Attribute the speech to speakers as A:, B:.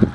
A: you